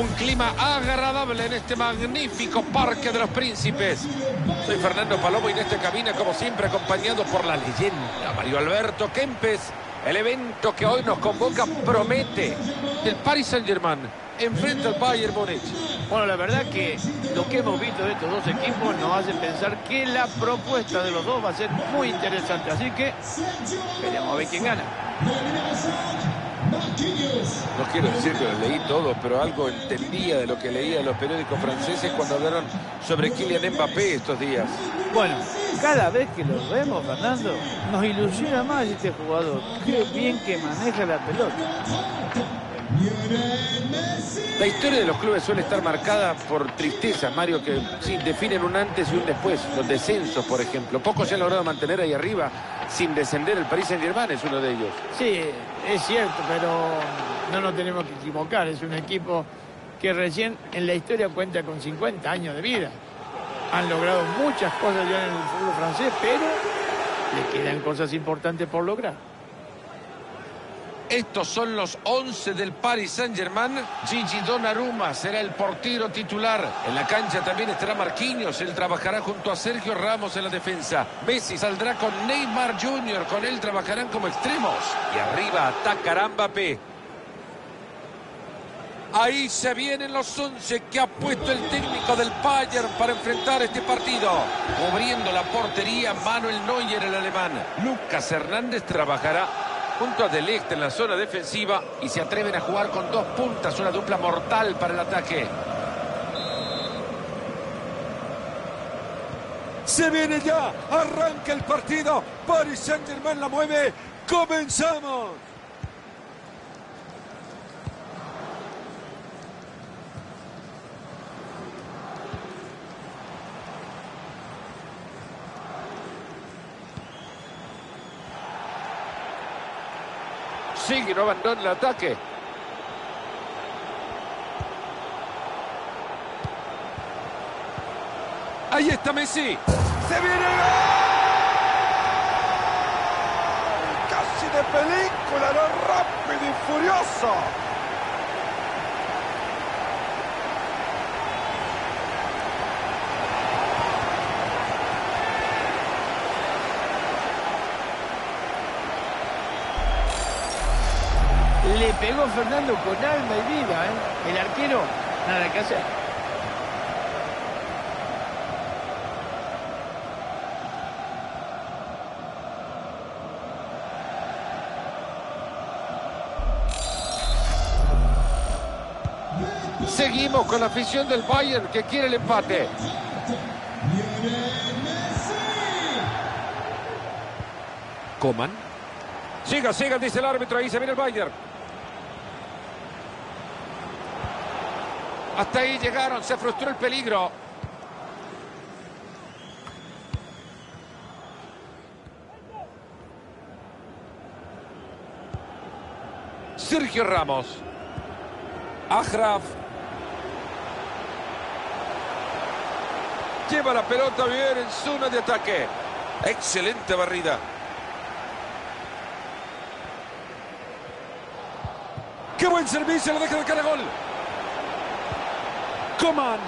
Un clima agradable en este magnífico Parque de los Príncipes. Soy Fernando Palomo y en esta cabina, como siempre, acompañado por la leyenda Mario Alberto Kempes. El evento que hoy nos convoca promete. El Paris Saint-Germain enfrenta al Bayern Múnich. Bueno, la verdad que lo que hemos visto de estos dos equipos nos hace pensar que la propuesta de los dos va a ser muy interesante. Así que veremos a ver quién gana. No quiero decir que lo leí todo, pero algo entendía de lo que leía en los periódicos franceses cuando hablaron sobre Kylian Mbappé estos días. Bueno, cada vez que lo vemos, Fernando, nos ilusiona más este jugador. Qué bien que maneja la pelota. La historia de los clubes suele estar marcada por tristezas, Mario, que sí, definen un antes y un después. Los descensos, por ejemplo. Pocos se han logrado mantener ahí arriba sin descender. El Paris Saint-Germain es uno de ellos. Sí, es cierto, pero no nos tenemos que equivocar. Es un equipo que recién en la historia cuenta con 50 años de vida. Han logrado muchas cosas ya en el fútbol francés, pero le quedan cosas importantes por lograr. Estos son los 11 del Paris Saint-Germain. Gigi Donnarumma será el portero titular. En la cancha también estará Marquinhos. Él trabajará junto a Sergio Ramos en la defensa. Messi saldrá con Neymar Jr. Con él trabajarán como extremos. Y arriba atacará Mbappé. Ahí se vienen los 11 que ha puesto el técnico del Bayern para enfrentar este partido. Cubriendo la portería, Manuel Neuer, el alemán. Lucas Hernández trabajará junto a Delect en la zona defensiva y se atreven a jugar con dos puntas, una dupla mortal para el ataque. Se viene ya, arranca el partido, Paris Saint-Germain la mueve, comenzamos. Sigue, no abandona el ataque. Ahí está Messi. Se viene el gol. Casi de película, lo rápido y furioso. Le pegó Fernando con alma y vida, ¿eh? El arquero, nada que hacer. Seguimos con la afición del Bayern que quiere el empate. Coman. Siga, siga, dice el árbitro. Ahí se viene el Bayern. Hasta ahí llegaron, se frustró el peligro. Sergio Ramos. Ajraf. Lleva la pelota bien en zona de ataque. Excelente barrida. ¡Qué buen servicio! Lo deja de cara gol. Coman.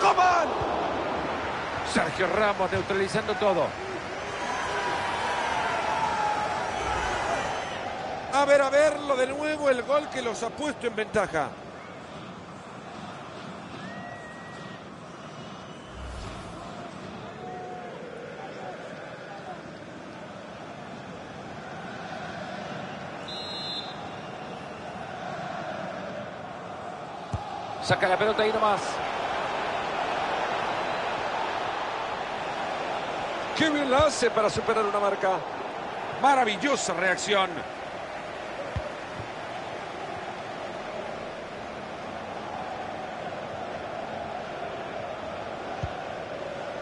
Coman. Sergio Ramos neutralizando todo. A ver, a verlo de nuevo el gol que los ha puesto en ventaja. Saca la pelota ahí nomás. Qué bien la hace para superar una marca. Maravillosa reacción.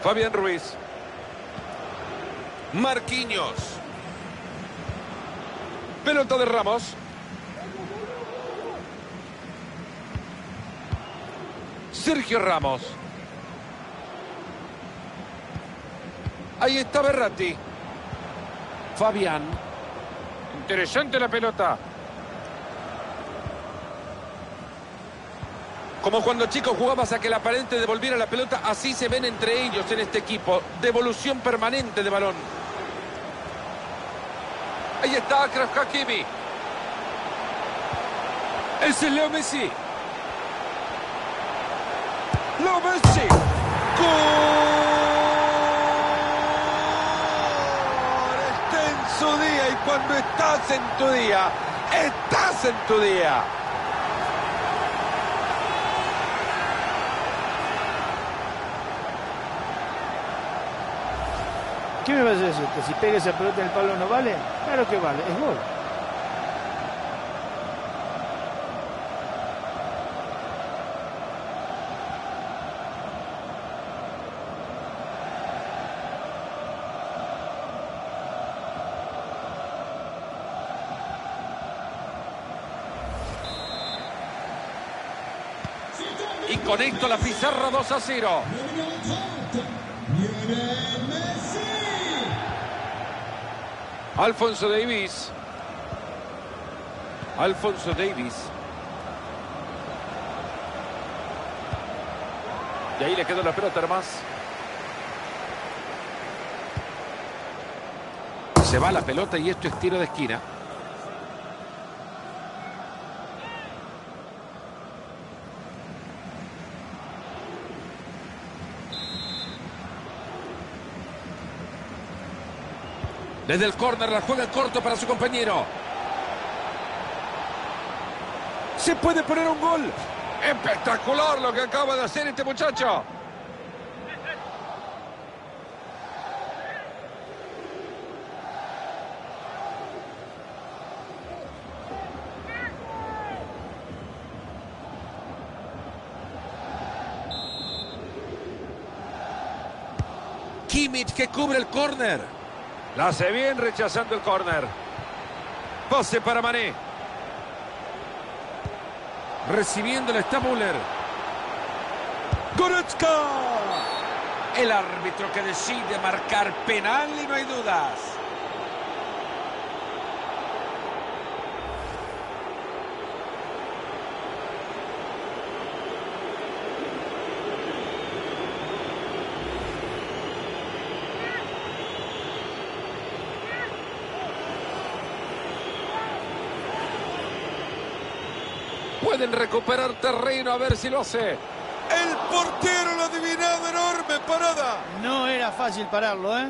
Fabián Ruiz. Marquinhos. Pelota de Ramos. Sergio Ramos. Ahí está Berratti. Fabián. Interesante la pelota. Como cuando chicos jugabas a que la pared te devolviera la pelota, así se ven entre ellos en este equipo. Devolución permanente de balón. Ahí está Akraf Hakimi. Ese es Leo Messi. Está en su día y cuando estás en tu día, estás en tu día. ¿Qué me vas a decir? ¿Que si pega esa pelota en el palo no vale? Claro que vale, es gol. Y con esto la pizarra 2 a 0. Alfonso Davis. Alfonso Davis. Y ahí le quedó la pelota más. Se va la pelota y esto es tiro de esquina. Desde el córner la juega corto para su compañero. Se puede poner un gol. Espectacular lo que acaba de hacer este muchacho. Kimmich que cubre el córner. La hace bien rechazando el córner. Pase para Mané. Recibiéndola está Müller. Goretzka. El árbitro que decide marcar penal y no hay dudas. Pueden recuperar terreno a ver si lo hace. El portero lo ha adivinado. Enorme parada. No era fácil pararlo, ¿eh?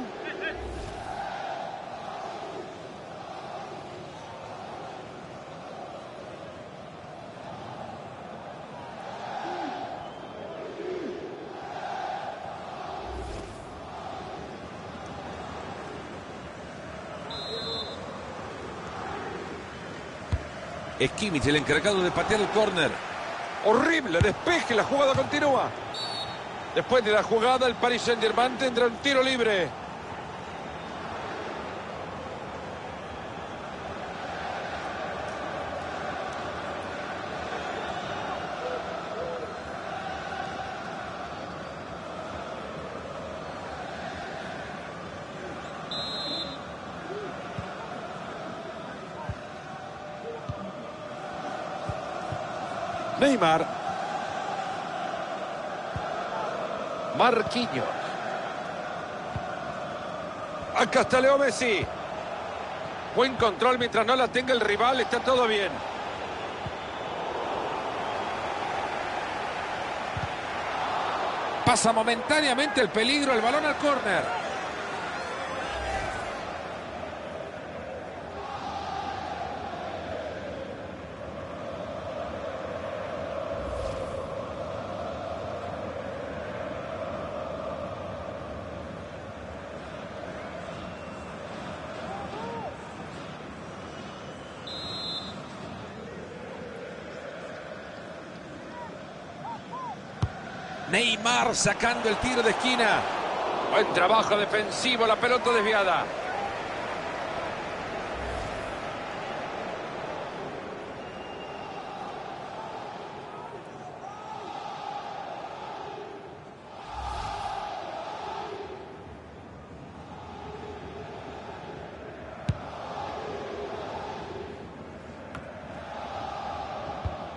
Es Kimmich el encargado de patear el córner. Horrible despeje, la jugada continúa. Después de la jugada, el Paris Saint-Germain tendrá un tiro libre. Neymar. Marquinhos. Acá está Leo Messi. Buen control mientras no la tenga el rival, está todo bien. Pasa momentáneamente el peligro, el balón al córner. Neymar sacando el tiro de esquina. Buen trabajo defensivo, la pelota desviada.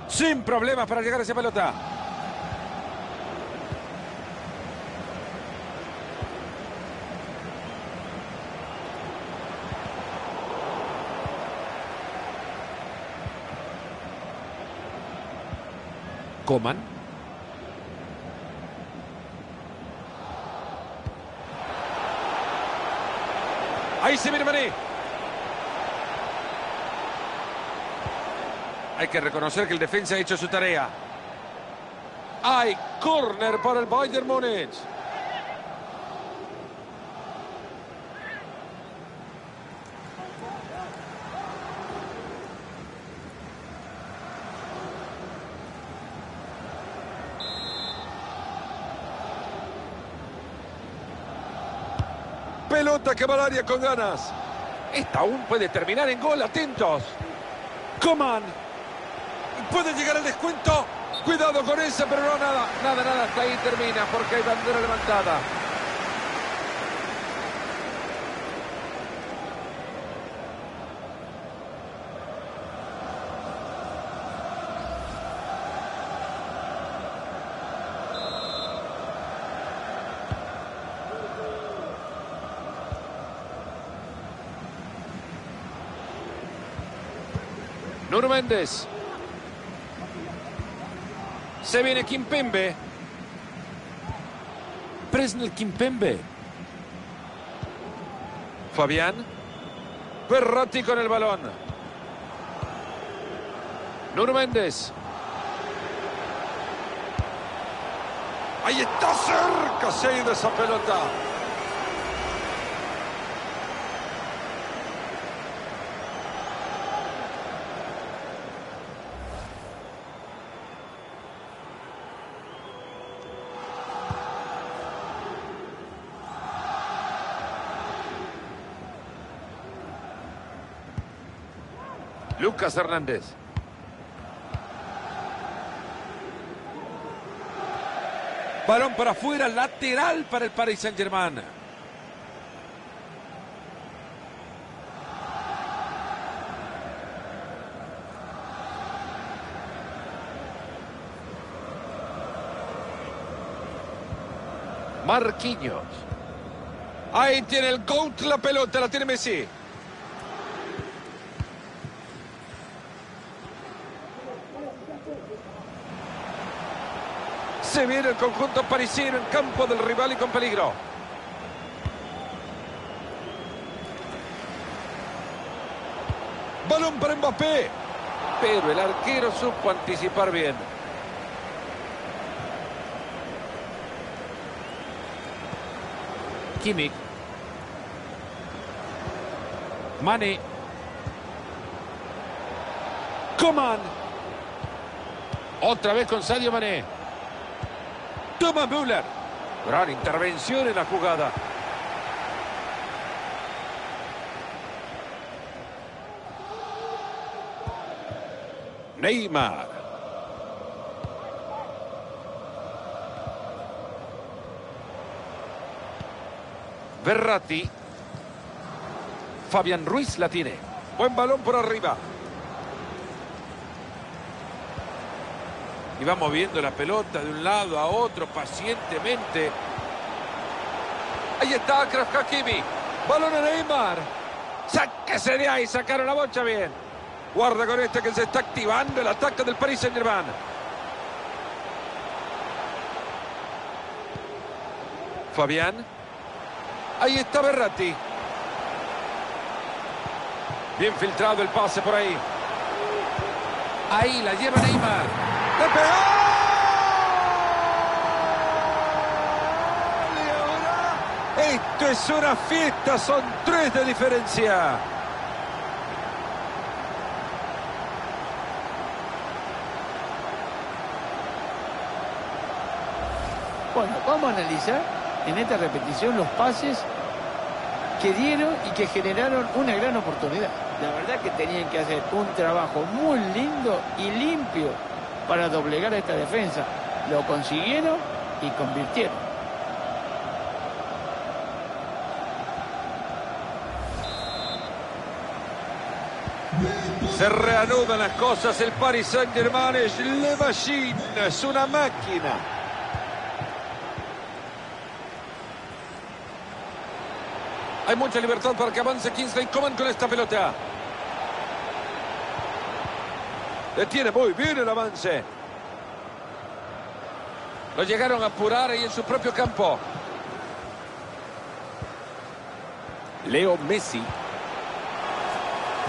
Sin problemas para llegar a esa pelota. Ahí se viene. Hay que reconocer que el defensa ha hecho su tarea. Hay corner para el Bayern Múnich. Pelota que va al área con ganas. Esta aún puede terminar en gol, atentos. Coman. Puede llegar el descuento. Cuidado con esa, pero no nada. Nada, nada, hasta ahí termina porque hay bandera levantada. Nuno Méndez. Se viene Kimpembe. Presnel Kimpembe. Fabián. Perrotti con el balón. Nuno Méndez. Ahí está cerca, se ha esa pelota. Lucas Hernández. Balón para afuera, lateral para el Paris Saint-Germain. Marquinhos. Ahí tiene el GOAT la pelota, la tiene Messi. Se viene el conjunto parisino en campo del rival y con peligro. Balón para Mbappé. Pero el arquero supo anticipar bien. Kimmich. Mane. Coman. Otra vez con Sadio Mané. Thomas Müller. Gran intervención en la jugada. Neymar. Verratti. Fabián Ruiz la tiene. Buen balón por arriba. Y va moviendo la pelota de un lado a otro pacientemente. Ahí está Akraf Hakimi. Balón a Neymar. Sáquese de ahí, sacaron la bocha bien. Guarda con este que se está activando el ataque del Paris Saint-Germain. Fabián. Ahí está Berratti. Bien filtrado el pase por ahí. Ahí la lleva Neymar. ¡Le pegó! Y ahora, Es una fiesta, son tres de diferencia. Bueno, vamos a analizar en esta repetición los pases que dieron y que generaron una gran oportunidad. La verdad que tenían que hacer un trabajo muy lindo y limpio para doblegar a esta defensa. Lo consiguieron y convirtieron. Se reanudan las cosas, el Paris Saint-Germain es Le Machine, es una máquina. Hay mucha libertad para que avance Kingsley Coman con esta pelota. Detiene muy bien el avance. Lo llegaron a apurar ahí en su propio campo. Leo Messi.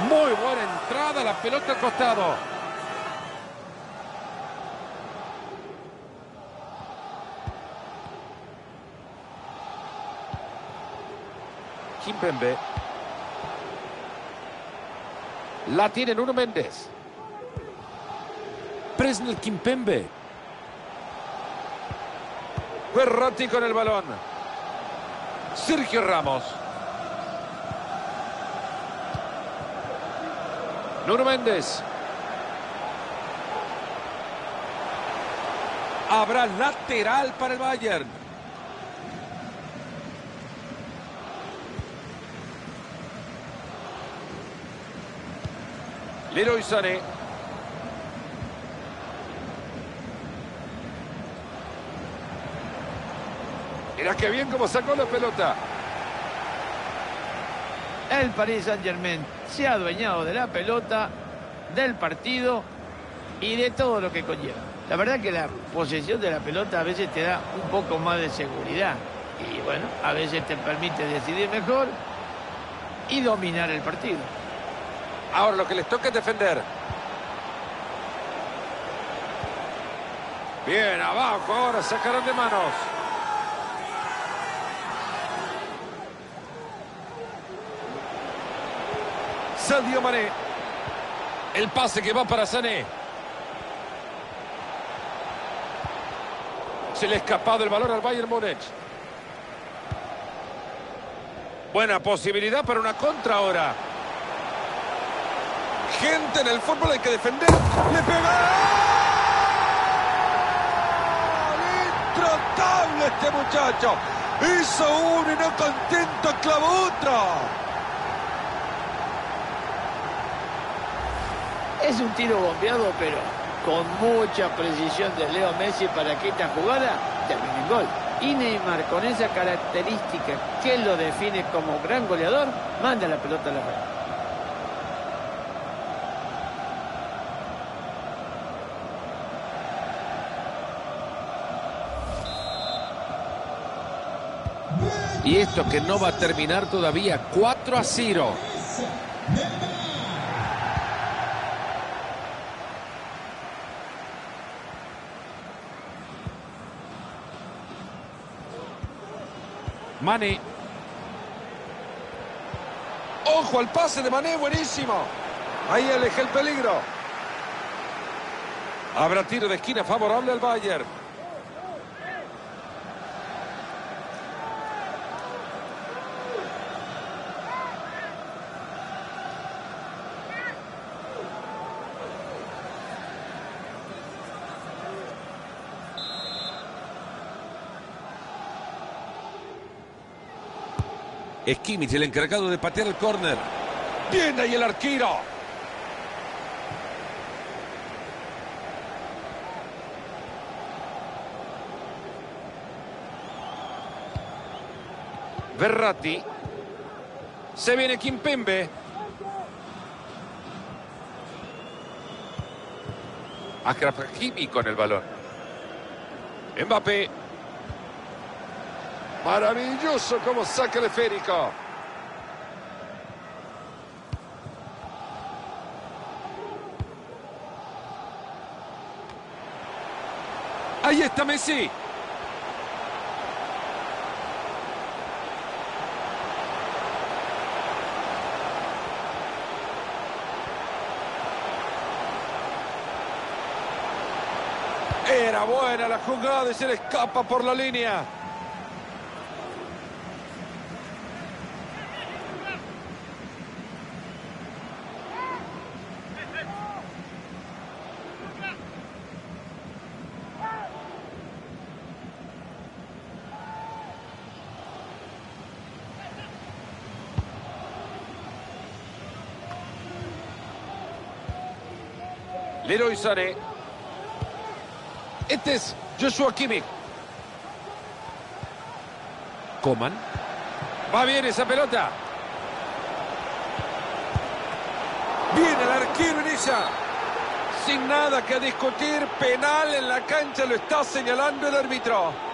Muy buena entrada, la pelota al costado. Kimpembe. La tiene Nuno Méndez. Presnel Kimpembe. Berratti con el balón. Sergio Ramos. Nuno Méndez. Habrá lateral para el Bayern. Leroy Sané. Mira qué bien cómo sacó la pelota. El Paris Saint Germain se ha adueñado de la pelota, del partido y de todo lo que conlleva. La verdad que la posesión de la pelota a veces te da un poco más de seguridad y bueno, a veces te permite decidir mejor y dominar el partido. Ahora lo que les toca es defender. Bien, abajo, ahora sacaron de manos. Sadio Mané. El pase que va para Sané. Se le ha escapado el valor al Bayern Múnich. Buena posibilidad para una contra ahora. Gente en el fútbol hay que defender. ¡Le pega! ¡Intratable este muchacho! Hizo uno y no contento clavó otro. Es un tiro bombeado, pero con mucha precisión de Leo Messi para que esta jugada termine en gol. Y Neymar, con esa característica que lo define como gran goleador, manda la pelota a la red. Y esto que no va a terminar todavía. 4 a 0. Mane. Ojo al pase de Mané, buenísimo. Ahí aleja el peligro. Habrá tiro de esquina favorable al Bayern. Es el encargado de patear el córner. Bien ahí el arquero. Verratti. Se viene Kimpembe. Akraf Hakimi con el balón. Mbappé. Maravilloso como saca el esférico. Ahí está Messi. Era buena la jugada y se le escapa por la línea. Leroy Sané. Este es Joshua Kimmich. Coman. Va bien esa pelota. Viene el arquero en. Sin nada que discutir, penal en la cancha lo está señalando el árbitro.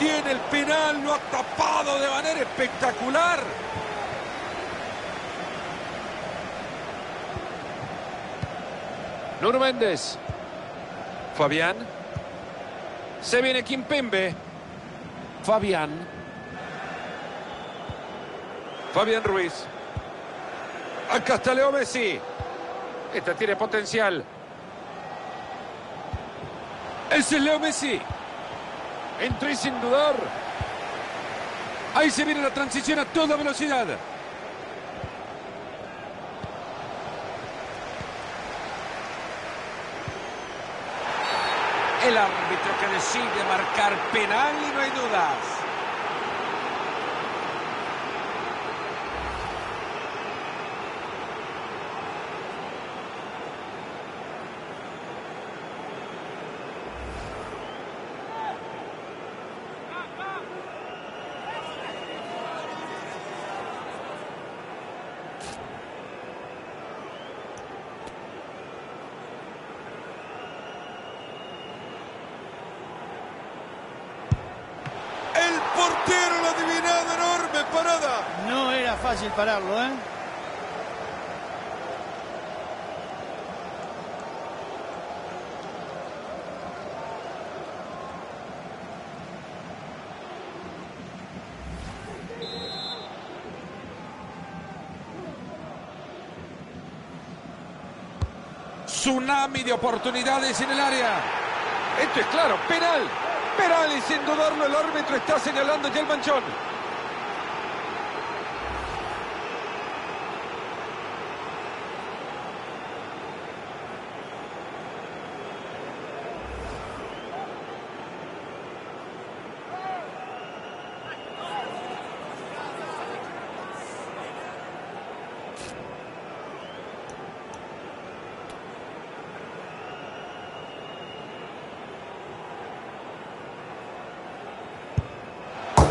Y detiene el penal, lo ha tapado de manera espectacular. Nuno Méndez. Fabián. Se viene Kimpembe. Fabián. Fabián Ruiz. Acá está Leo Messi. Esta tiene potencial. Ese es Leo Messi. Entró y sin dudar. Ahí se viene la transición a toda velocidad. El árbitro que decide marcar penal y no hay dudas. El portero lo ha adivinado, enorme parada. No era fácil pararlo, ¿eh? Tsunami de oportunidades en el área. Esto es claro, penal. Penal y sin dudarlo el árbitro está señalando ya el manchón.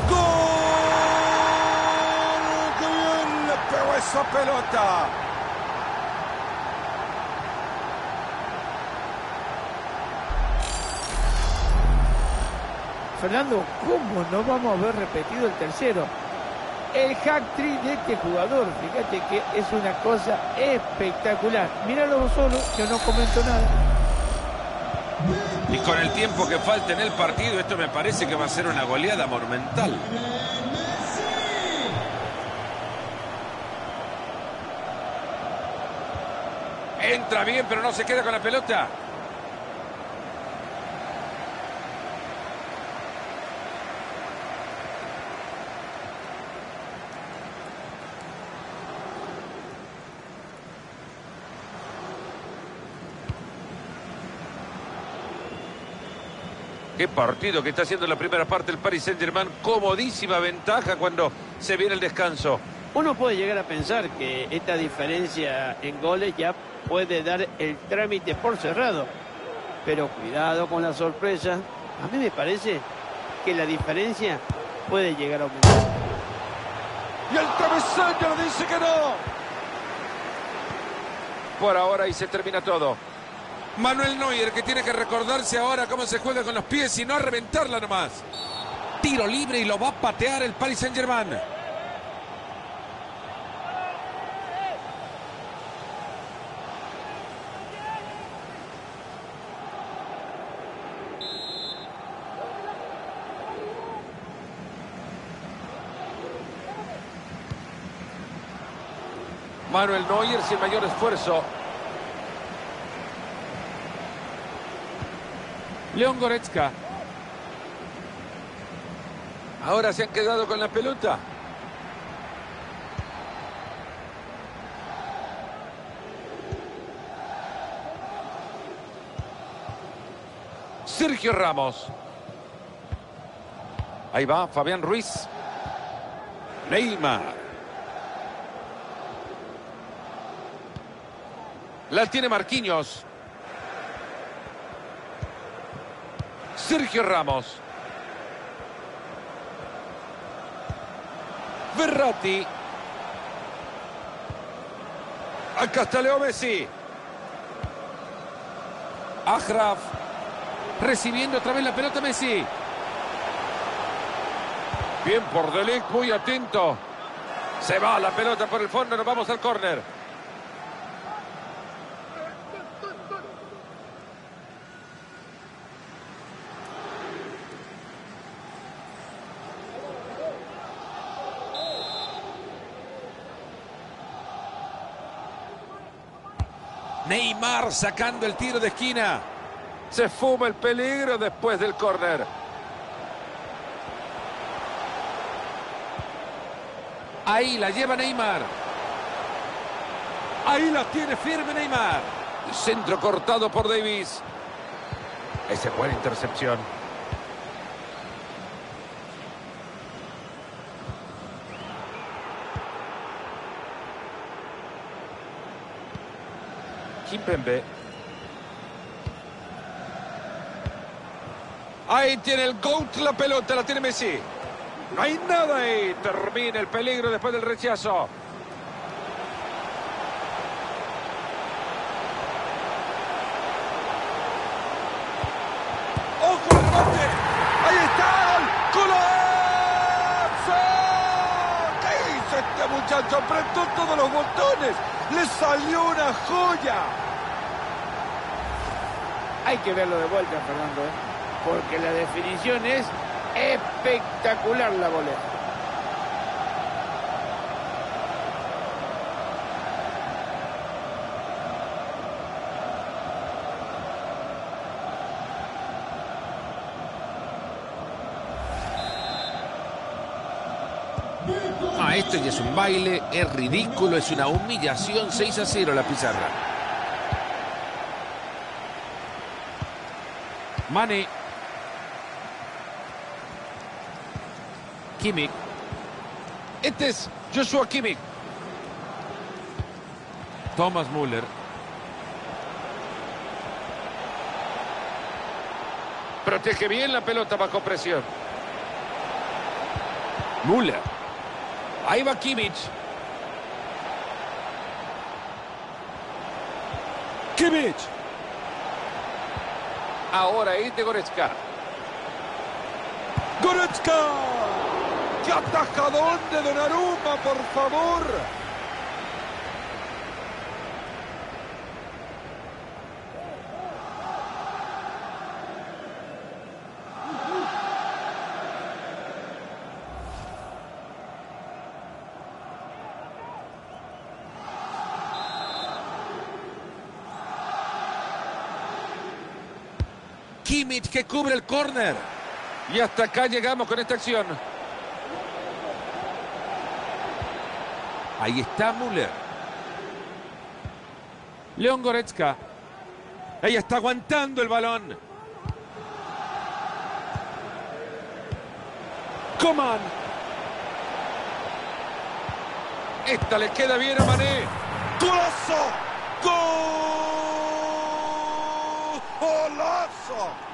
¡Gol! ¡Qué bien le pegó esa pelota! Fernando, ¿cómo no vamos a ver repetido el tercero? El hack trick de este jugador, fíjate que es una cosa espectacular. Míralo vos solo, yo no comento nada. Y con el tiempo que falta en el partido, esto me parece que va a ser una goleada monumental. Entra bien, pero no se queda con la pelota. Qué partido que está haciendo la primera parte el Paris Saint-Germain. Comodísima ventaja cuando se viene el descanso. Uno puede llegar a pensar que esta diferencia en goles ya puede dar el trámite por cerrado. Pero cuidado con la sorpresa. A mí me parece que la diferencia puede llegar a aumentar. Y el travesaño le dice que no. Por ahora y se termina todo. Manuel Neuer que tiene que recordarse ahora cómo se juega con los pies y no reventarla nomás. Tiro libre y lo va a patear el Paris Saint-Germain. Manuel Neuer sin mayor esfuerzo. León Goretzka. Ahora se han quedado con la pelota. Sergio Ramos. Ahí va Fabián Ruiz. Neymar. La tiene Marquinhos. Sergio Ramos. Verratti. Acá está Messi. Ajraf. Recibiendo otra vez la pelota Messi. Bien por Delic, muy atento. Se va la pelota por el fondo, nos vamos al córner. Neymar sacando el tiro de esquina. Se fuma el peligro después del córner. Ahí la lleva Neymar. Ahí la tiene firme Neymar. Centro cortado por Davis. Esa buena intercepción. Kimpembe. Ahí tiene el GOAT la pelota, la tiene Messi. No hay nada ahí. Termina el peligro después del rechazo. ¡Ojo al remate! ¡Ahí está! ¡Golazo! ¿Qué hizo este Apretó todos los botones. ¡Le salió una joya! Hay que verlo de vuelta, Fernando, ¿eh? porque la definición es espectacular la volea. Esto ya es un baile, es ridículo, es una humillación. 6 a 0 la pizarra. Mane. Kimmich. Este es Joshua Kimmich. Thomas Müller. Protege bien la pelota bajo presión. Müller. Ahí va Kimmich. Kimmich. Ahora es de Goretzka. Goretzka. ¡Qué atajadón de Donnarumma, por favor! Que cubre el córner. Y hasta acá llegamos con esta acción. Ahí está Müller. León Goretzka. Ella está aguantando el balón. Coman. Esta le queda bien a Mané. ¡Golazo! ¡Golazo!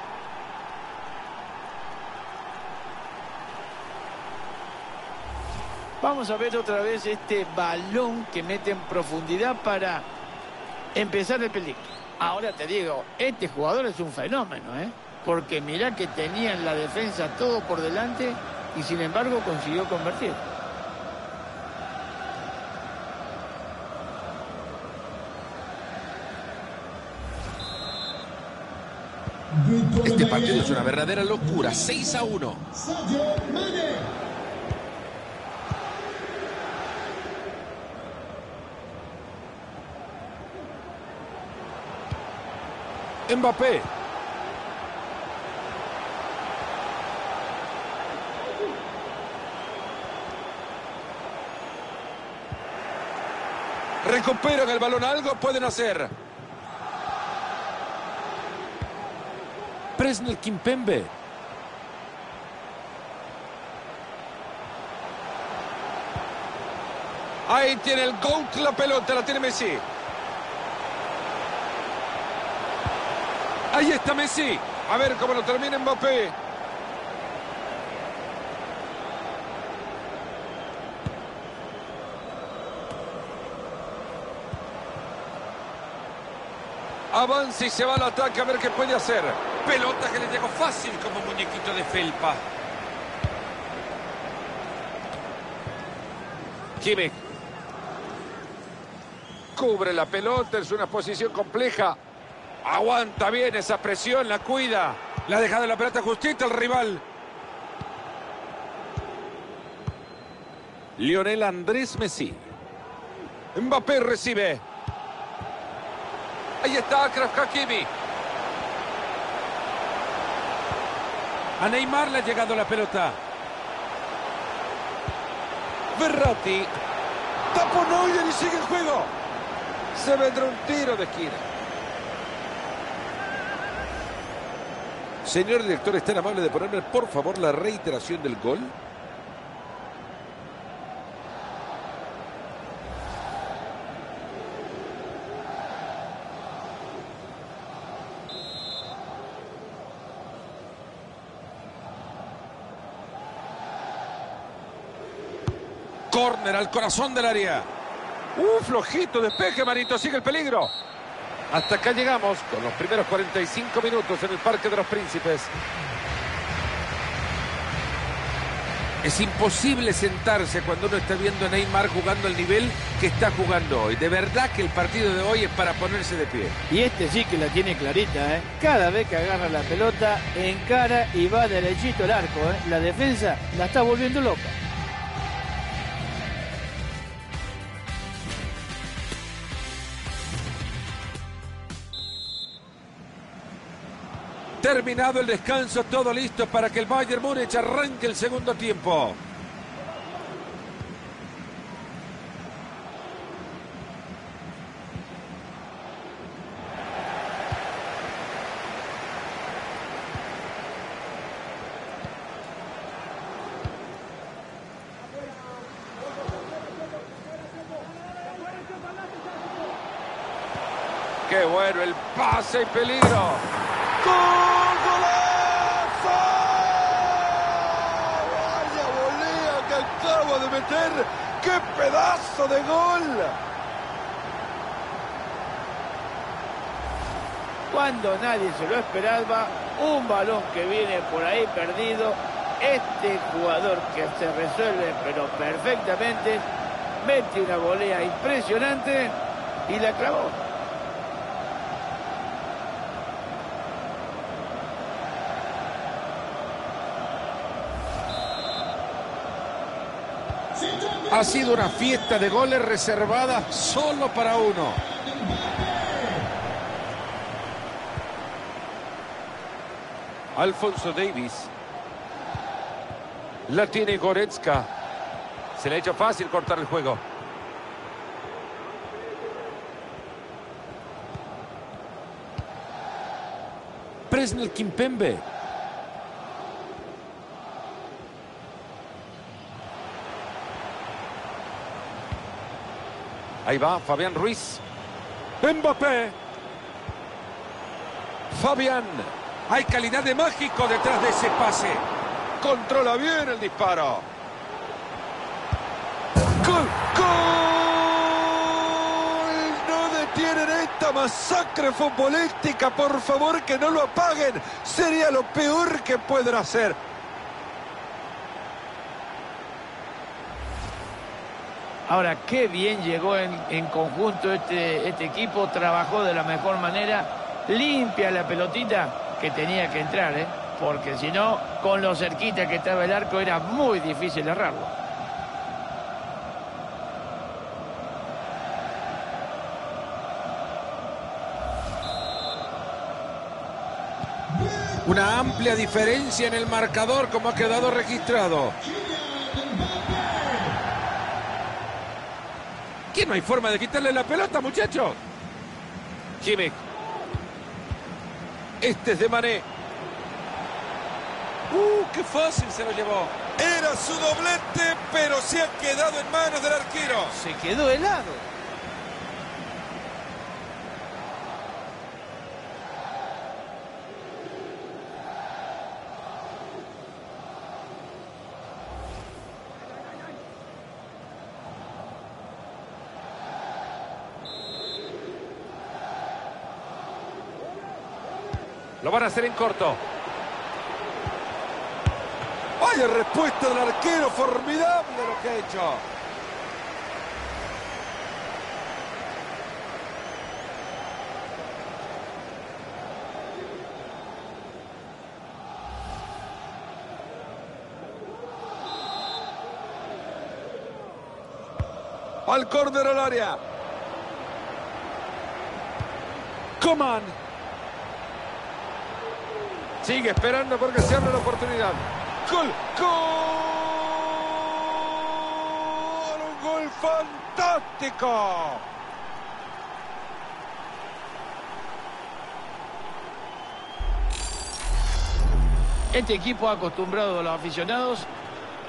Vamos a ver otra vez este balón que mete en profundidad para empezar el peligro. Ahora te digo, este jugador es un fenómeno, ¿eh? Porque mirá que tenía en la defensa todo por delante y sin embargo consiguió convertir. Este partido es una verdadera locura. 6 a 1. Mbappé. Recuperan el balón, algo pueden hacer. Presnel Kimpembe. Ahí tiene el GOAT la pelota, la tiene Messi. Ahí está Messi. A ver cómo lo termina Mbappé. Avanza y se va al ataque a ver qué puede hacer. Pelota que le llegó fácil como muñequito de felpa. Kimmich. Cubre la pelota, es una posición compleja. Aguanta bien esa presión, la cuida. La ha dejado la pelota justita el rival. Lionel Andrés Messi. Mbappé recibe. Ahí está Akraf Hakimi. A Neymar le ha llegado la pelota. Verratti. Tapó Neuer y sigue el juego. Se vendrá un tiro de esquina. Señor director, ¿es tan amable de ponerme, por favor, la reiteración del gol? Córner al corazón del área. Uh, flojito despeje, Marito, sigue el peligro. Hasta acá llegamos con los primeros 45 minutos en el Parque de los Príncipes. Es imposible sentarse cuando uno está viendo a Neymar jugando al nivel que está jugando hoy. De verdad que el partido de hoy es para ponerse de pie. Y este sí que la tiene clarita, ¿eh? Cada vez que agarra la pelota, encara y va derechito al arco, ¿eh? La defensa la está volviendo loca. Terminado el descanso, todo listo para que el Bayern Múnich arranque el segundo tiempo. Qué bueno el pase y peligro. ¡Golazo! ¡Vaya volea que acabo de ¡Qué pedazo de gol! Cuando nadie se lo esperaba, un balón que viene por ahí perdido. Este jugador que se resuelve pero perfectamente, mete una volea impresionante y la clavó. Ha sido una fiesta de goles reservada solo para uno. Alfonso Davis. La tiene Goretzka. Se le ha hecho fácil cortar el juego. Presnel Kimpembe. Ahí va Fabián Ruiz. Mbappé. Fabián. Hay calidad de mágico detrás de ese pase. Controla bien el disparo. ¡Gol! No detienen esta masacre futbolística. Por favor, que no lo apaguen. Sería lo peor que pueden hacer. Ahora, qué bien llegó en, en conjunto este, este equipo, trabajó de la mejor manera, limpia la pelotita que tenía que entrar, ¿eh? porque si no, con lo cerquita que estaba el arco era muy difícil errarlo. Una amplia diferencia en el marcador como ha quedado registrado. ¿Qué no hay forma de quitarle la pelota, muchachos? Kimmich. Este es de Mané. ¡Uh, qué fácil se lo llevó! Era su doblete, pero se ha quedado en manos del arquero. Se quedó helado. Van a hacer en corto. Vaya respuesta del arquero, formidable lo que ha hecho. Al córner al área. Coman. Sigue esperando porque se abre la oportunidad. ¡Gol! ¡Gol! ¡Un gol fantástico! Este equipo ha acostumbrado a los aficionados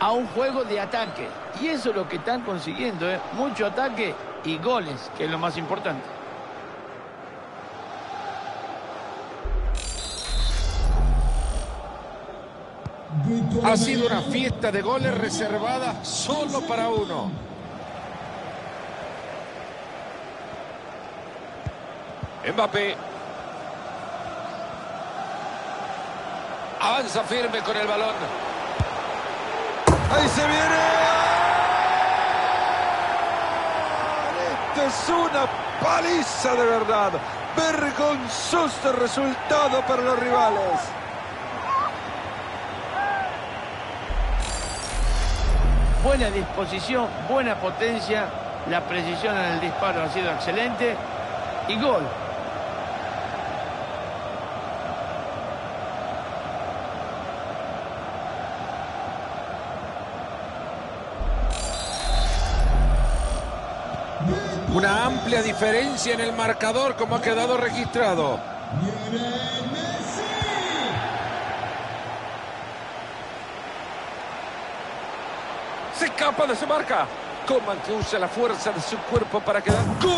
a un juego de ataque. Y eso es lo que están consiguiendo, ¿eh? mucho ataque y goles, que es lo más importante. Ha sido una fiesta de goles reservada solo para uno. Mbappé. Avanza firme con el balón. ¡Ahí se viene! Esto es una paliza de verdad. Vergonzoso resultado para los rivales. Buena disposición, buena potencia, la precisión en el disparo ha sido excelente y gol. Una amplia diferencia en el marcador como ha quedado registrado. Se escapa de su marca. Coman que usa la fuerza de su cuerpo para quedar. ¡Gol!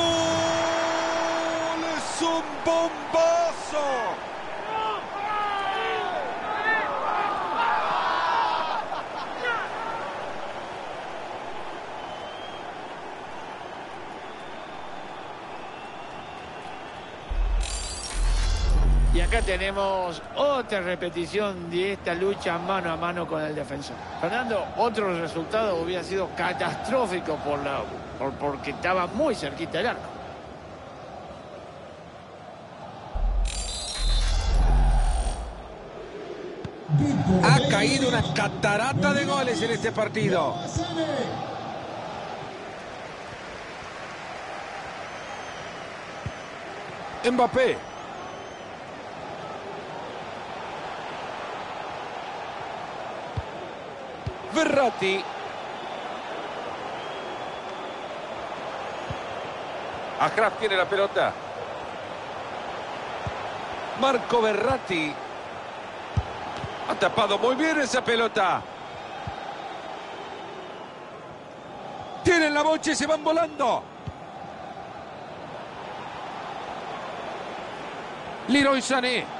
¡Es un bombazo! Tenemos otra repetición de esta lucha mano a mano con el defensor. Fernando, otro resultado hubiera sido catastrófico por la, por- porque estaba muy cerquita del arco. Ha caído una catarata de goles en este partido. Mbappé. Verratti. Akraf tiene la pelota. Marco Verratti. Ha tapado muy bien esa pelota. Tienen la bocha y se van volando. Leroy Sané.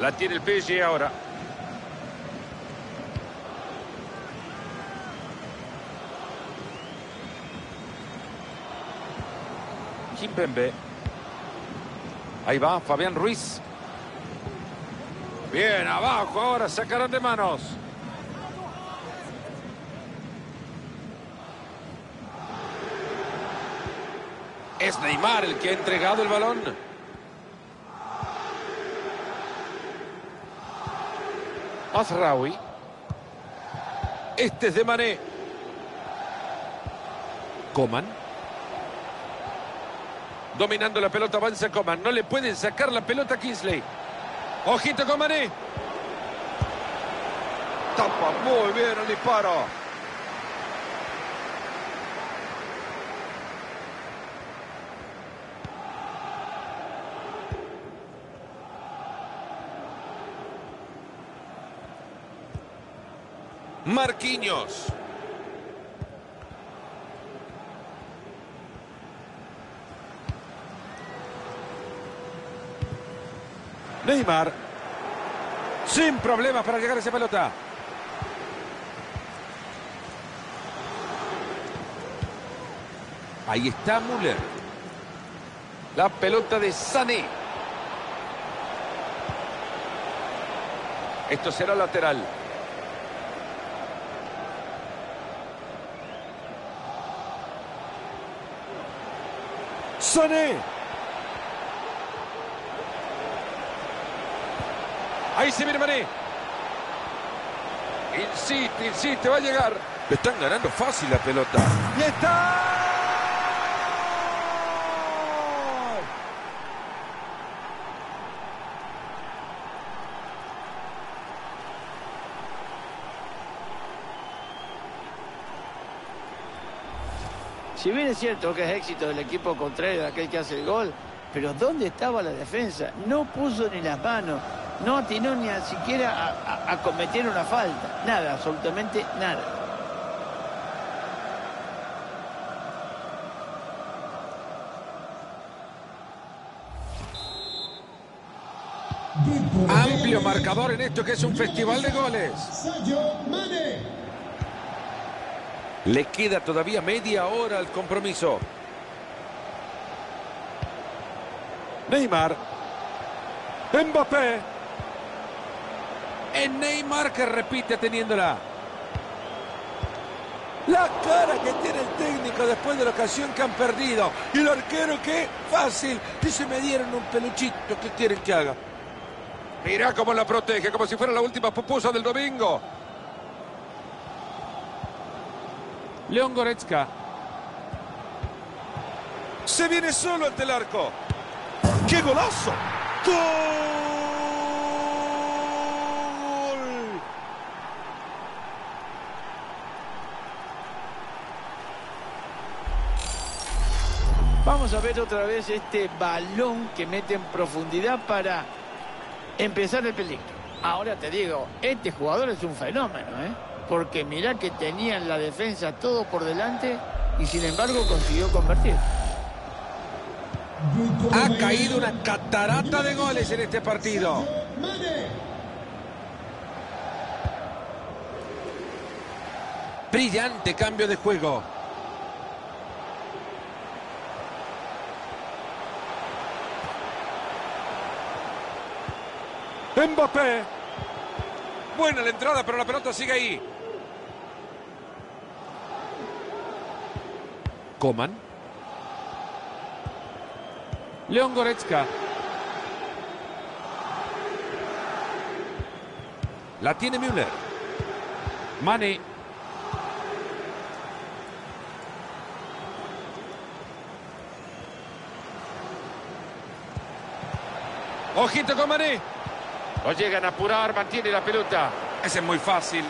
La tiene el PSG ahora. Kimpembe. Ahí va Fabián Ruiz. Bien, abajo ahora sacarán de manos. Es Neymar el que ha entregado el balón. Mazraoui. Este es de Mané. Coman. Dominando la pelota avanza Coman. No le pueden sacar la pelota a Kingsley. Ojito con Mané. Tapa muy bien el disparo. Marquinhos. Neymar. Sin problemas para llegar a esa pelota. Ahí está Müller. La pelota de Sané. Esto será lateral. Sané. Ahí se viene Mané. Insiste, insiste, va a llegar. Le están ganando fácil la pelota. ¡Y está! Si bien es cierto que es éxito del equipo contrario, de aquel que hace el gol, pero ¿dónde estaba la defensa? No puso ni las manos, no atinó ni a siquiera a, a- a cometer una falta. Nada, absolutamente nada. Amplio marcador en esto que es un festival de goles. Le queda todavía media hora al compromiso. Neymar. Mbappé. Es Neymar que repite teniéndola. La cara que tiene el técnico después de la ocasión que han perdido. Y el arquero que fácil. Dice, me dieron un peluchito. ¿Qué quieren que haga? Mirá cómo la protege, como si fuera la última pupusa del domingo. León Goretzka. Se viene solo ante el arco. ¡Qué golazo! ¡Gol! Vamos a ver otra vez este balón que mete en profundidad para empezar el peligro. Ahora te digo, este jugador es un fenómeno, ¿eh? Porque mirá que tenía en la defensa todo por delante y sin embargo consiguió convertir. Ha caído una catarata de goles en este partido. Brillante cambio de juego. Mbappé. Buena la entrada, pero la pelota sigue ahí. Coman. León Goretzka. La tiene Müller. Mane. Ojito con Mané. Lo llegan a apurar, mantiene la pelota. Ese es muy fácil.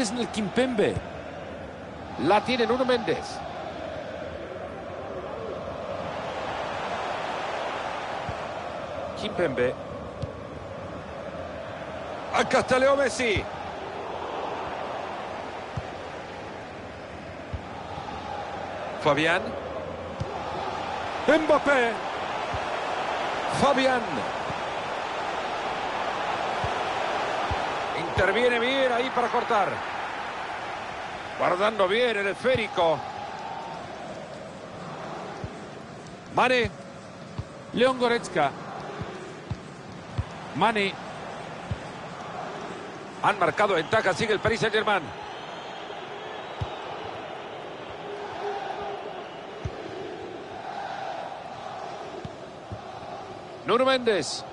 Presnel Kimpembe. La tiene Nuno Méndez. Kimpembe. Acá está Leo Messi. Fabián. Mbappé. Fabián. Interviene bien ahí para cortar. Guardando bien el esférico. Mane. León Goretzka. Mane. Han marcado ventaja, sigue el Paris Saint-Germain. Nuno Méndez.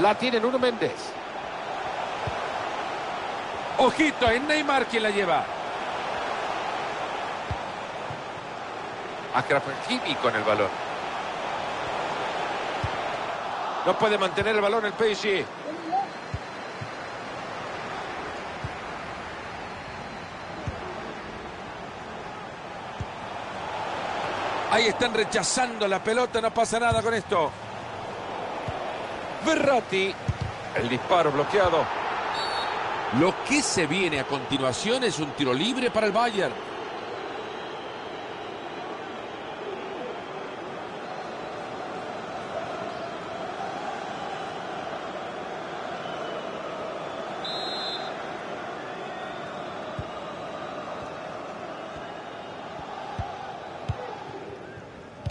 La tiene Nuno Méndez. Ojito, es Neymar quien la lleva. Achraf Hakimi con el balón. No puede mantener el balón el PSG. Ahí están rechazando la pelota, no pasa nada con esto. Verratti. El disparo bloqueado. Lo que se viene a continuación es un tiro libre para el Bayern.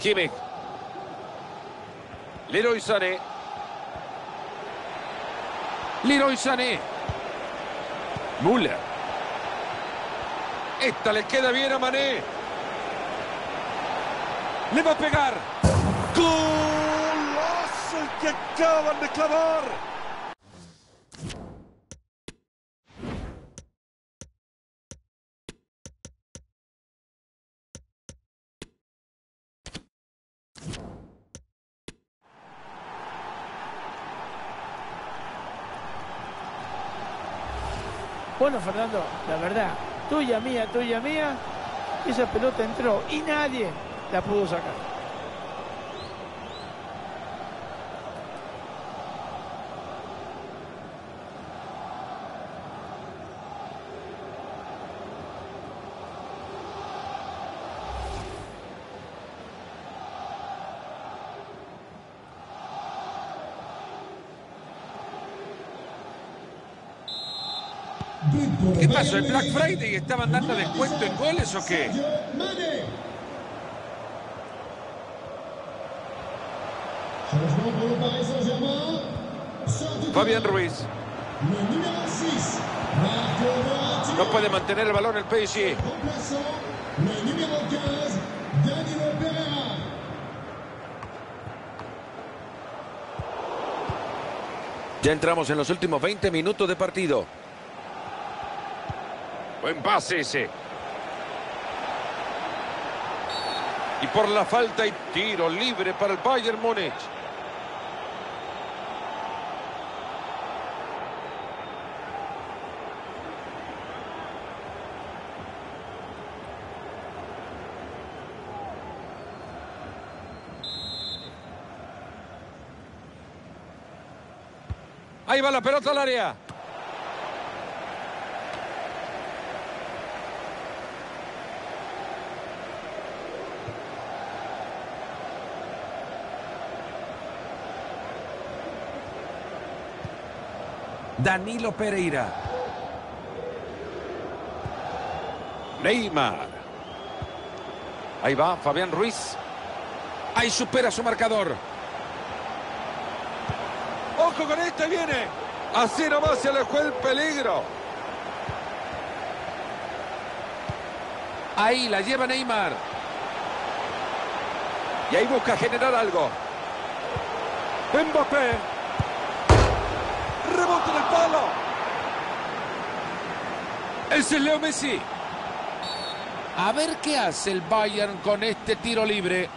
Kimmich. Leroy Sané. Leroy Sané. Müller. Esta le queda bien a Mané. Le va a pegar. ¡Golazo que acaban de clavar! Bueno, Fernando, la verdad, tuya, mía, tuya, mía, esa pelota entró y nadie la pudo sacar. ¿Qué pasó? ¿El Black Friday estaban dando descuento en goles o qué? Fabián Ruiz. le numéro 6. Marco Verratti. No puede mantener el balón el PSG. Remplaçant le numéro 15. Danilo Pereira. Ya entramos en los últimos 20 minutos de partido. Buen pase ese. Y por la falta y tiro libre para el Bayern Múnich. Ahí va la pelota al área. Danilo Pereira. Neymar. Ahí va Fabián Ruiz. Ahí supera su marcador. Ojo con este, viene. Así nomás se alejó el peligro. Ahí la lleva Neymar. Y ahí busca generar algo. Mbappé. Rebote del palo. Ese es Leo Messi. A ver qué hace el Bayern con este tiro libre.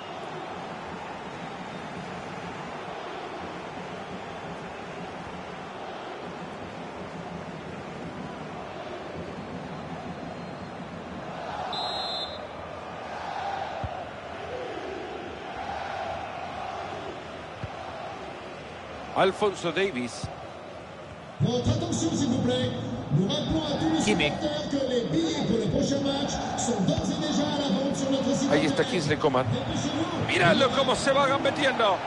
Alfonso Davis. Votre attention, s'il vous plaît. Nous rappelons à tous les Kimmich. supporters que les billets pour le prochain match sont d'ores et déjà à la vente sur notre site. Ahí está Kingsley Coman. Míralo cómo se va metiendo.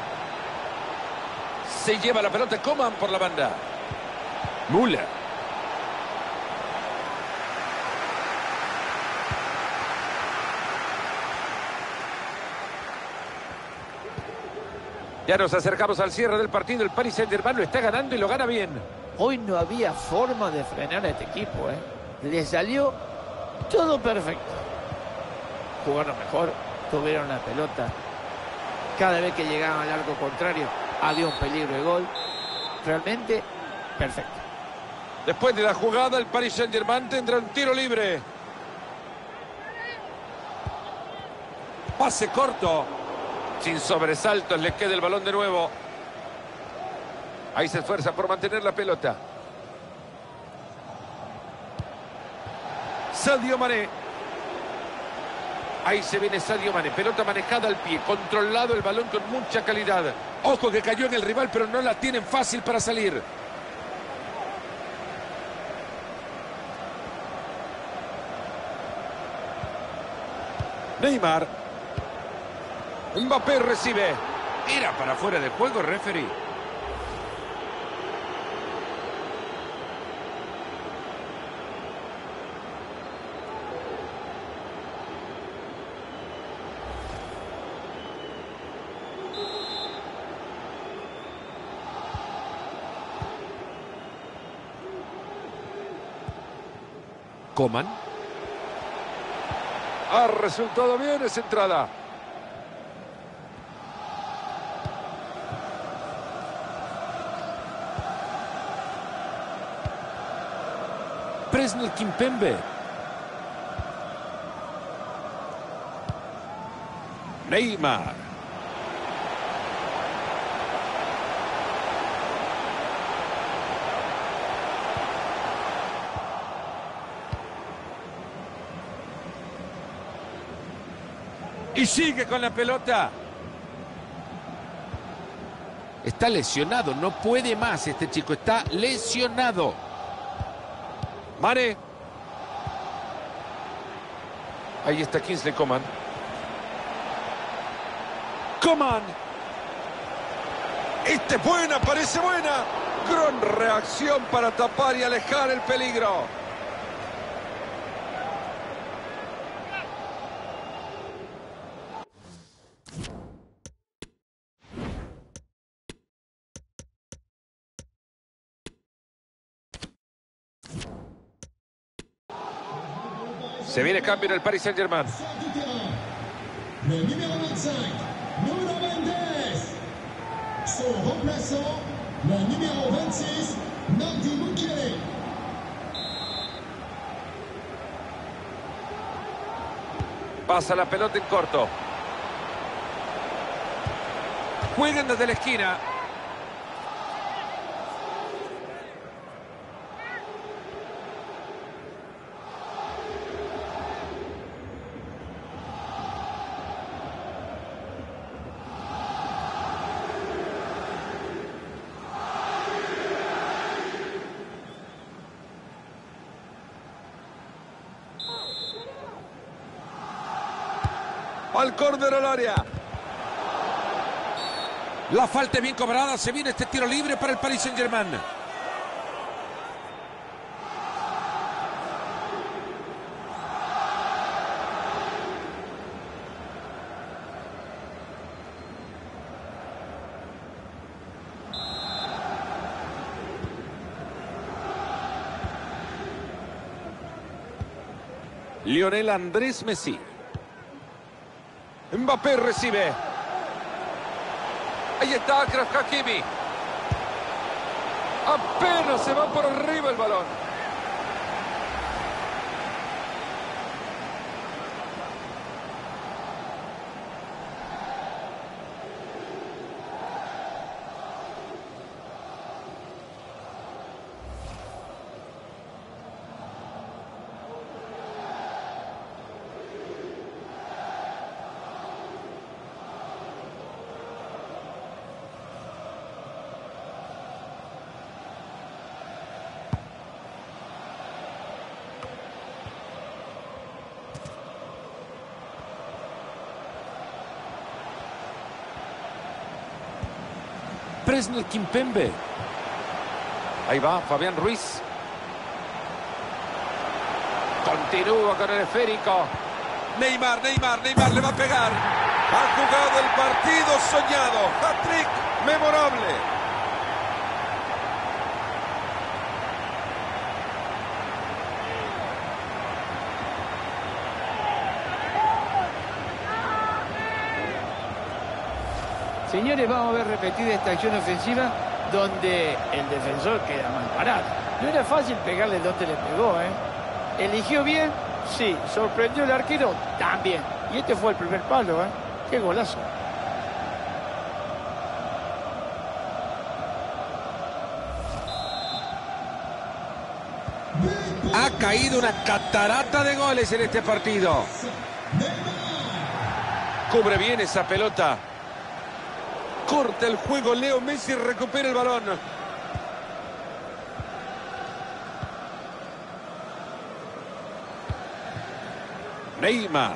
Se lleva la pelota Coman por la banda. Müller. Ya nos acercamos al cierre del partido. El Paris Saint-Germain lo está ganando y lo gana bien. Hoy no había forma de frenar a este equipo, ¿eh? Le salió todo perfecto. Jugaron mejor, tuvieron la pelota. Cada vez que llegaban al arco contrario había un peligro de gol. Realmente perfecto. Después de la jugada, el Paris Saint-Germain tendrá un tiro libre. Pase corto. Sin sobresaltos, le queda el balón de nuevo. Ahí se esfuerza por mantener la pelota. Sadio Mané. Ahí se viene Sadio Mane, pelota manejada al pie, controlado el balón con mucha calidad. Ojo que cayó en el rival, pero no la tienen fácil para salir. Neymar. Mbappé recibe. Era para fuera de juego, referee. Coman. Ha resultado bien esa entrada. Presnel Kimpembe. Neymar. Y sigue con la pelota. Está lesionado, no puede más este chico, está lesionado. Mane. Ahí está Kingsley Coman. Coman. Esta es buena, parece buena. Gran reacción para tapar y alejar el peligro. Se viene cambio en el Paris Saint-Germain. Sortie du terrain. Le numéro 25, Nuno Mendes. Son remplaçant, le numéro 26, Nandi Mukele. Pasa la pelota en corto. Juegan desde la esquina. Al córner al área. La falta bien cobrada. Se viene este tiro libre para el Paris Saint-Germain. Lionel Andrés Messi. Mbappé recibe. Ahí está Akraf Hakimi. Apenas se va por arriba el balón. Presnel Kimpembe. Ahí va Fabián Ruiz. Continúa con el esférico. Neymar, Neymar, Neymar le va a pegar. Ha jugado el partido soñado. Hat-trick memorable. Señores, vamos a ver repetida esta acción ofensiva donde el defensor queda mal parado. No era fácil pegarle donde le pegó, ¿eh? ¿Eligió bien? Sí. ¿Sorprendió el arquero? También. Y este fue el primer palo, ¿eh? ¡Qué golazo! Ha caído una catarata de goles en este partido. Cubre bien esa pelota. Corta el juego. Leo Messi recupera el balón. Neymar.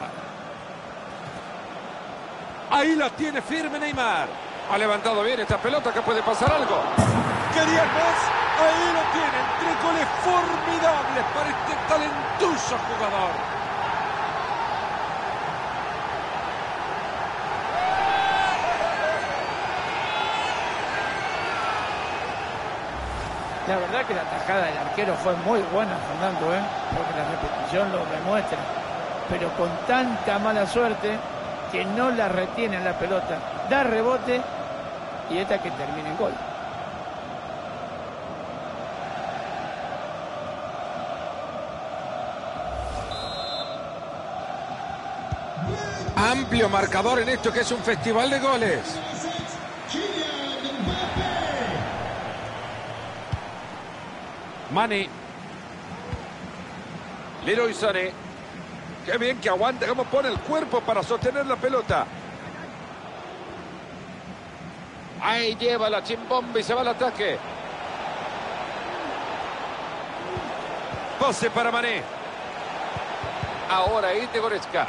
Ahí la tiene firme Neymar. Ha levantado bien esta pelota que puede pasar algo. ¿Querían más? Ahí lo tienen. Tres goles formidables para este talentoso jugador. La verdad que la tajada del arquero fue muy buena, Fernando, ¿eh? porque la repetición lo demuestra. Pero con tanta mala suerte que no la retiene en la pelota. Da rebote y esta que termina en gol. Amplio marcador en esto que es un festival de goles. Kylian Mbappé. Mane. Leroy Sané. Qué bien que aguanta, cómo pone el cuerpo para sostener la pelota. Ahí lleva la chimbomba y se va al ataque. Pase para Mané. Ahora ahí Goretzka.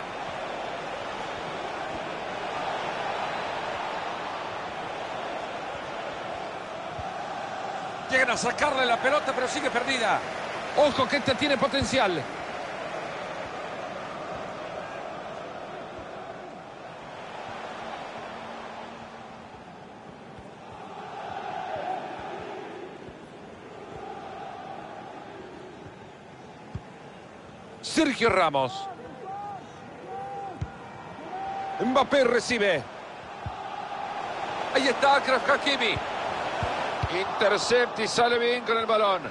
Llegan a sacarle la pelota, pero sigue perdida. Ojo que esta tiene potencial. Sergio Ramos. Mbappé recibe. Ahí está Akraf Hakimi. Intercepta y sale bien con el balón.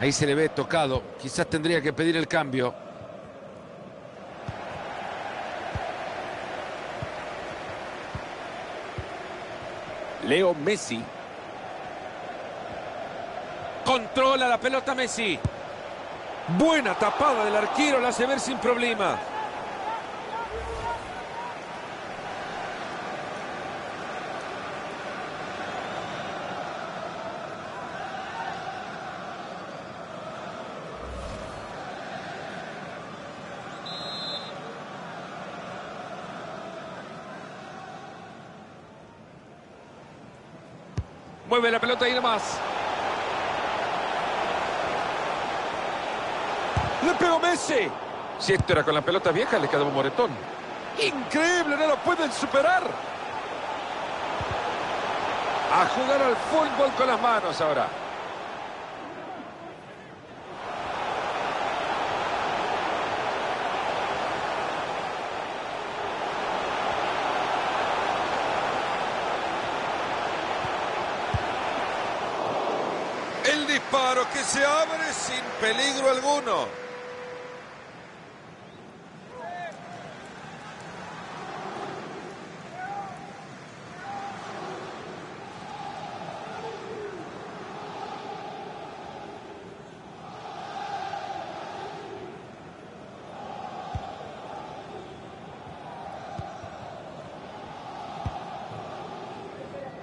Ahí se le ve tocado. Quizás tendría que pedir el cambio. Leo Messi. Controla la pelota Messi. Buena tapada del arquero, la hace ver sin problema. Mueve la pelota ahí nomás. Le pegó Messi. Si esto era con la pelota vieja, le quedó un moretón. Increíble, no lo pueden superar. A jugar al fútbol con las manos ahora. El disparo que se abre sin peligro alguno.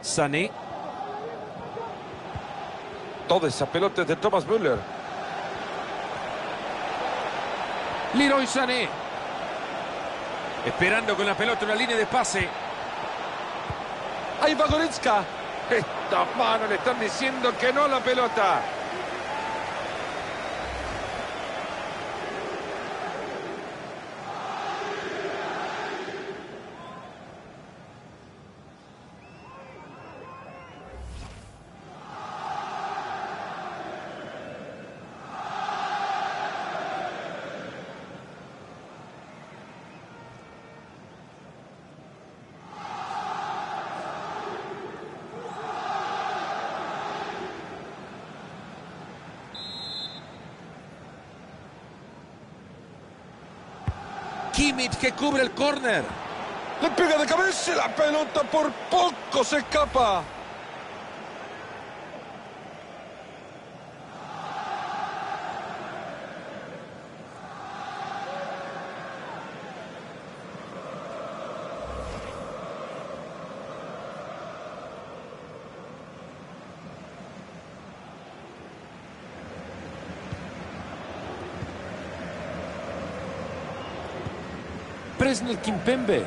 Sané. Toda esa pelota es de Thomas Müller. Leroy Sané. Esperando con la pelota una línea de pase. Ahí va Goretzka. Estas manos le están diciendo que no a la pelota. Que cubre el córner. Le pega de cabeza y la pelota por poco se escapa. Presnel Kimpembe.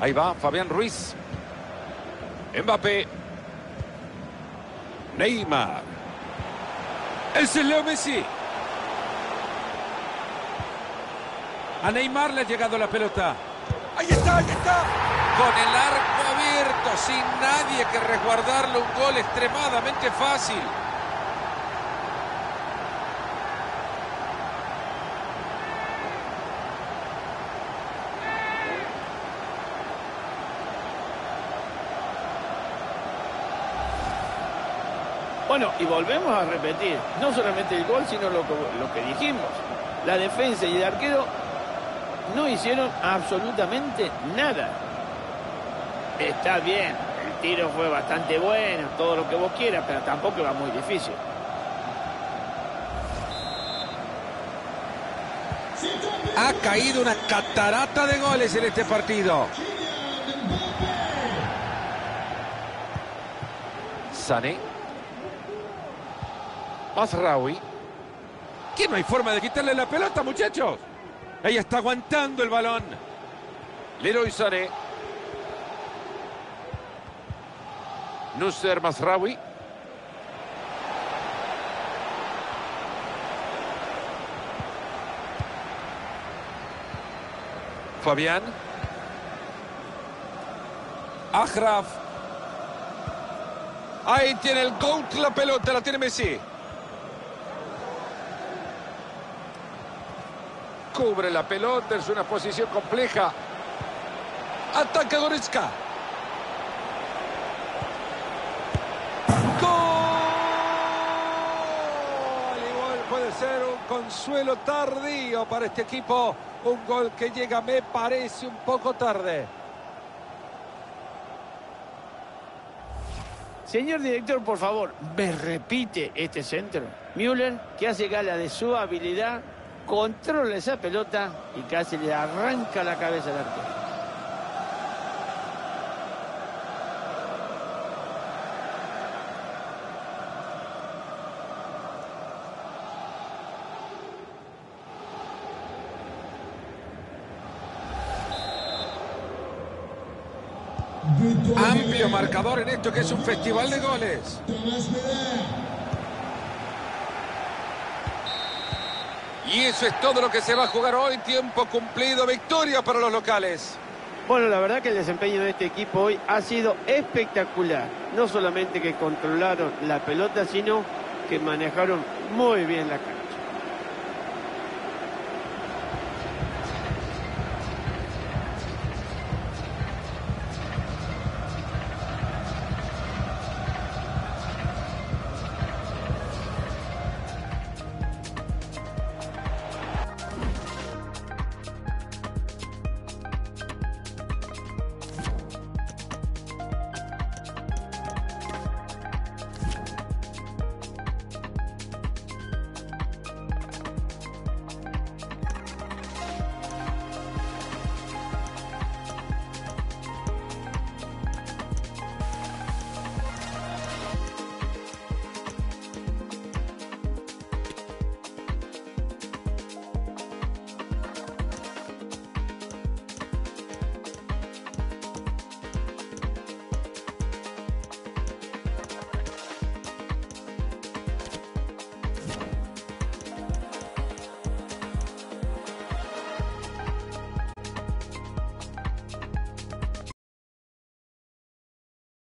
Ahí va Fabián Ruiz. Mbappé. Neymar. Ese es Leo Messi. A Neymar le ha llegado la pelota. Ahí está, ahí está. Con el arco abierto, sin nadie que resguardarle un gol extremadamente fácil. Bueno, y volvemos a repetir, no solamente el gol, sino lo que, lo que dijimos. La defensa y el arquero no hicieron absolutamente nada. Está bien, el tiro fue bastante bueno, todo lo que vos quieras, pero tampoco va muy difícil. Ha caído una catarata de goles en este partido. Sané. Mazraoui. ¿Qué no hay forma de quitarle la pelota, muchachos? Ahí está aguantando el balón. Leroy Sané. Nusser Mazraoui. Fabián. Ajraf. Ahí tiene el GOAT la pelota, la tiene Messi. Cubre la pelota, es una posición compleja. Ataca Goretzka. ¡Gol! Igual puede ser un consuelo tardío para este equipo. Un gol que llega, me parece, un poco tarde. Señor director, por favor, ¿me repite este centro? Müller, que hace gala de su habilidad, controla esa pelota y casi le arranca la cabeza al arquero. Amplio marcador en esto que es un festival de goles. Thomas Müller. Y eso es todo lo que se va a jugar hoy. Tiempo cumplido, victoria para los locales. Bueno, la verdad que el desempeño de este equipo hoy ha sido espectacular. No solamente que controlaron la pelota, sino que manejaron muy bien la cancha.